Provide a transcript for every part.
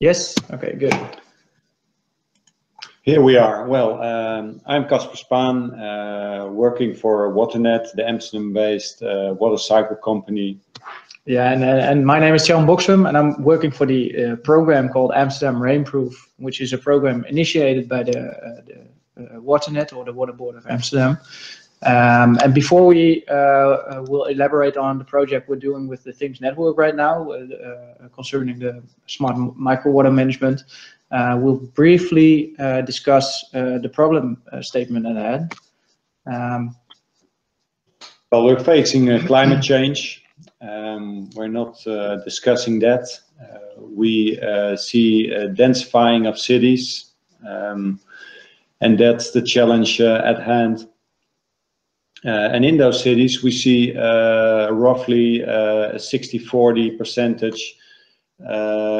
Yes. Okay, good. Here we are. Well, um, I'm Kasper Spaan, uh, working for Waternet, the Amsterdam-based uh, water cycle company. Yeah, and, and my name is Jan Boxem, and I'm working for the uh, program called Amsterdam Rainproof, which is a program initiated by the, uh, the uh, Waternet or the Water Board of Amsterdam. Um, and before we uh, uh, will elaborate on the project we're doing with the Things Network right now uh, concerning the smart micro water management, uh, we'll briefly uh, discuss uh, the problem statement at hand. Um, well, we're facing climate change. Um, we're not discussing that. we see densifying of cities, um, and that's the challenge at hand. Uh, and in those cities, we see uh, roughly uh, a 60-40 percentage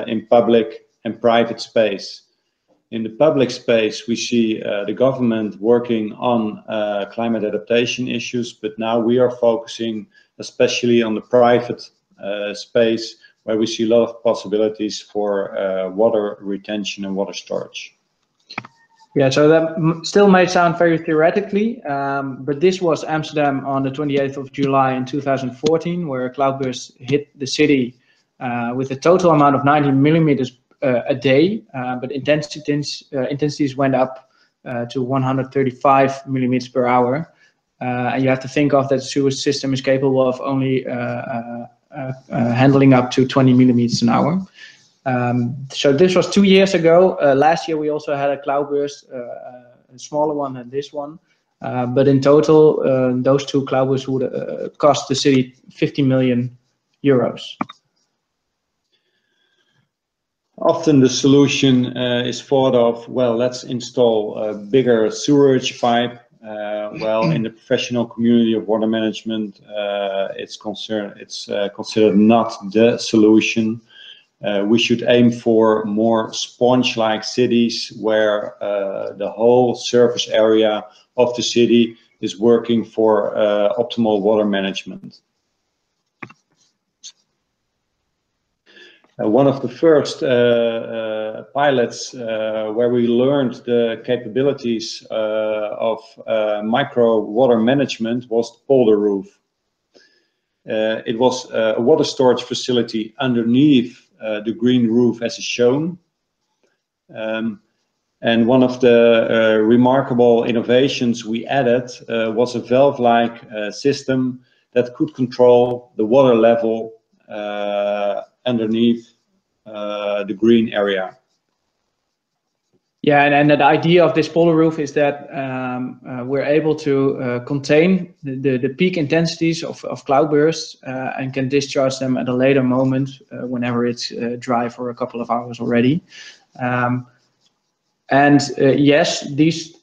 in public and private space. In the public space, we see the government working on climate adaptation issues, but now we are focusing especially on the private space where we see a lot of possibilities for water retention and water storage. Yeah, so that still may sound very theoretically, um, but this was Amsterdam on the 28th of July in 2014, where cloudburst hit the city uh, with a total amount of 90 millimeters uh, a day, uh, but intensities, uh, intensities went up to 135 millimeters per hour. and you have to think of that the sewage system is capable of only handling up to 20 millimeters an hour. Um, so this was two years ago. Uh, last year we also had a cloudburst, uh, a smaller one than this one. Uh, but in total, those two cloudbursts would cost the city 50 million euros. Often the solution uh, is thought of, well, let's install a bigger sewerage pipe. Uh, well, in the professional community of water management, uh, it's, concern, it's uh, considered not the solution. Uh, we should aim for more sponge-like cities where uh, the whole surface area of the city is working for optimal water management. Uh, one of the first uh, uh, pilots where we learned the capabilities of micro water management was the polder roof. it was a water storage facility underneath the green roof as is shown. Um, and one of the uh, remarkable innovations we added uh, was a valve-like uh, system that could control the water level underneath uh, the green area. Yeah, and, and the idea of this polder roof is that um, uh, we're able to uh, contain the, the, peak intensities of, of cloudbursts uh, and can discharge them at a later moment uh, whenever it's uh, dry for a couple of hours already. Um, and yes, these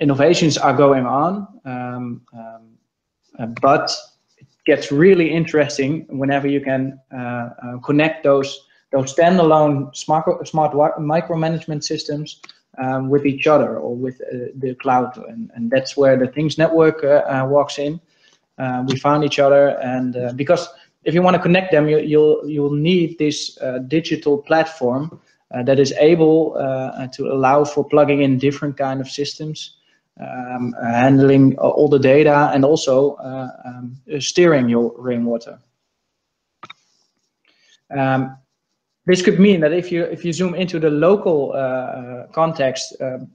innovations are going on, um, um but it gets really interesting whenever you can uh, uh, connect those those standalone smart smart micromanagement systems um, with each other or with uh, the cloud, and, and that's where the Things Network uh, uh, walks in. Uh, we found each other, and because if you want to connect them, you, you'll you'll need this digital platform that is able to allow for plugging in different kind of systems um, handling all the data and also uh, um, steering your rainwater. Um, this could mean that if you if you zoom into the local uh, uh context, um,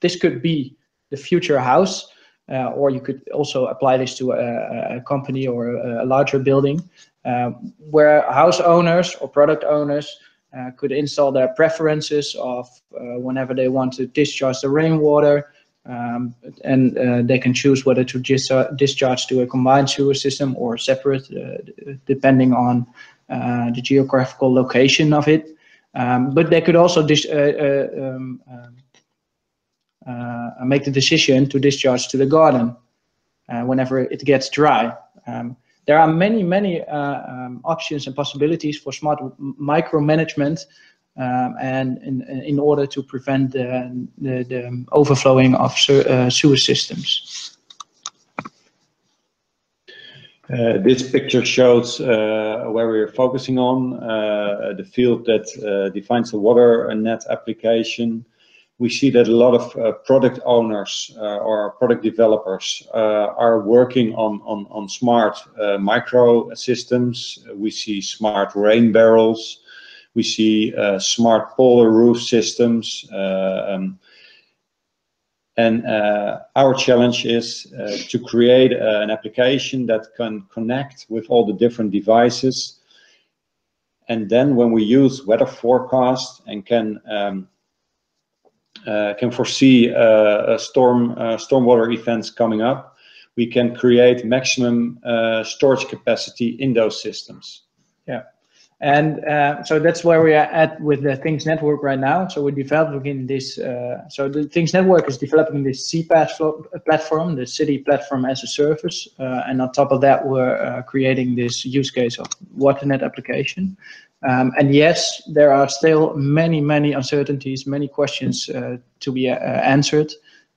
this could be the future house, uh, or you could also apply this to a, a company or a, a larger building, uh, where house owners or product owners uh, could install their preferences of whenever they want to discharge the rainwater, um, and uh, they can choose whether to dis discharge to a combined sewer system or separate, uh, depending on uh, the geographical location of it. Um, but they could also uh, uh, um, make the decision to discharge to the garden whenever it gets dry. Um, there are many, many um, options and possibilities for smart micromanagement um, and in, in order to prevent the, the, the overflowing of sewer systems. Uh, this picture shows uh, where we're focusing on, uh, the field that uh, defines the Waternet application. We see that a lot of uh, product owners uh, or product developers are working on, on, on smart micro systems. We see smart rain barrels. We see smart polder roof systems. Um, and uh, our challenge is uh, to create uh, an application that can connect with all the different devices. And then when we use weather forecast and can um, uh, can foresee uh, storm uh, stormwater events coming up, we can create maximum storage capacity in those systems. And uh, so that's where we are at with the Things Network right now. So we're developing this. Uh, so the Things Network is developing this CPaaS platform, the City Platform as a Service. Uh, and on top of that, we're uh, creating this use case of WaterNet application. Um, and yes, there are still many, many uncertainties, many questions uh, to be uh, answered.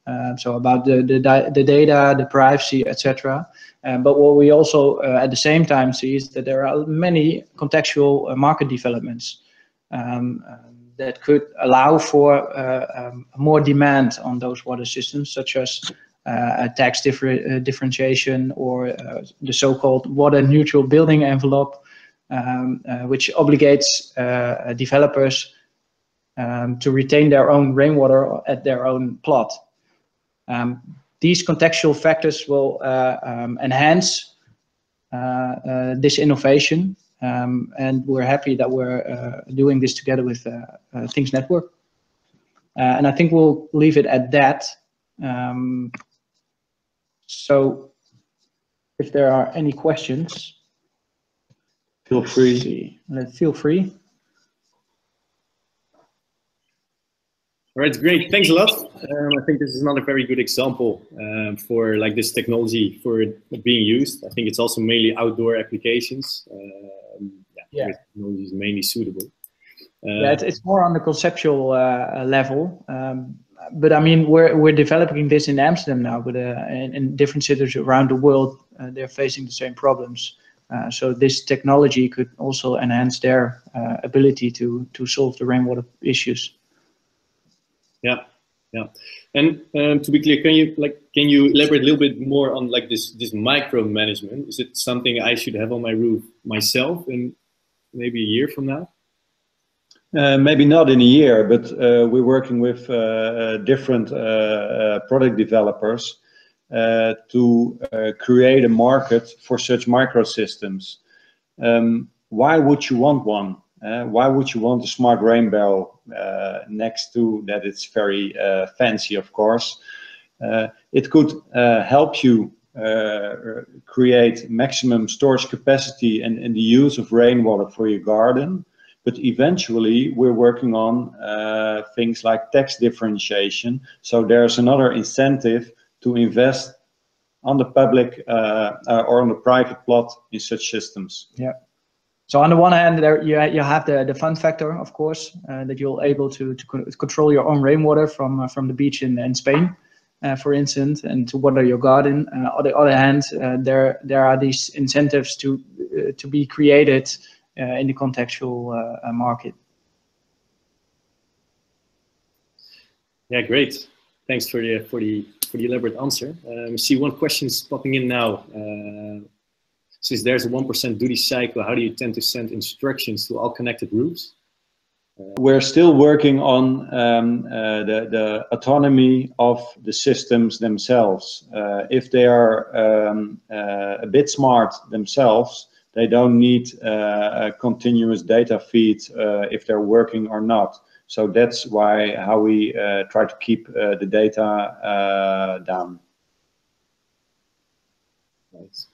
Um, so about the, the, the data, the privacy, etc. Um, but what we also uh, at the same time see is that there are many contextual uh, market developments um, um that could allow for uh, um, more demand on those water systems, such as uh, tax differ uh, differentiation or uh, the so-called water neutral building envelope, um, which obligates developers to retain their own rainwater at their own plot. Um, these contextual factors will uh, um, enhance uh, uh, this innovation. Um, and we're happy that we're doing this together with Things Network. and I think we'll leave it at that. Um, so if there are any questions, feel free. Feel free. All right, great. Thanks a lot. Um, I think this is another very good example um, for like this technology for being used. I think it's also mainly outdoor applications. Um, yeah, yeah. technology is mainly suitable. Uh, yeah, it's, more on the conceptual uh, level. Um, but I mean, we're we're developing this in Amsterdam now, but uh, in, in, different cities around the world, uh, they're facing the same problems. Uh, so this technology could also enhance their uh, ability to to solve the rainwater issues. Yeah, yeah. And um, to be clear, can you like can you elaborate a little bit more on like this this micromanagement? Is it something I should have on my roof myself in maybe a year from now? Uh, maybe not in a year, but uh, we're working with uh, uh different uh, uh, product developers to create a market for such microsystems. Um, why would you want one? Why would you want a smart rain barrel uh, next to that it's very uh, fancy, of course. Uh, it could help you create maximum storage capacity and, and the use of rainwater for your garden but eventually we're working on uh, things like tax differentiation. So there's another incentive to invest on the public uh, uh, or on the private plot in such systems. Yeah. So on the one hand, there you, you have the, the fun factor, of course, uh, that you're able to, to control your own rainwater from uh, from the beach in, in Spain, uh, for instance, and to water your garden. Uh, on the other hand, uh, there there are these incentives to uh, to be created in the contextual market. Yeah, great. Thanks for the for the for the elaborate answer. Um, see one question is popping in now since there's a 1% duty cycle, how do you tend to send instructions to all connected roofs? We're still working on um, uh, the, the, autonomy of the systems themselves. Uh, if they are um, uh, a bit smart themselves, they don't need uh, a continuous data feed uh, if they're working or not. So that's why how we uh, try to keep the data down. Nice.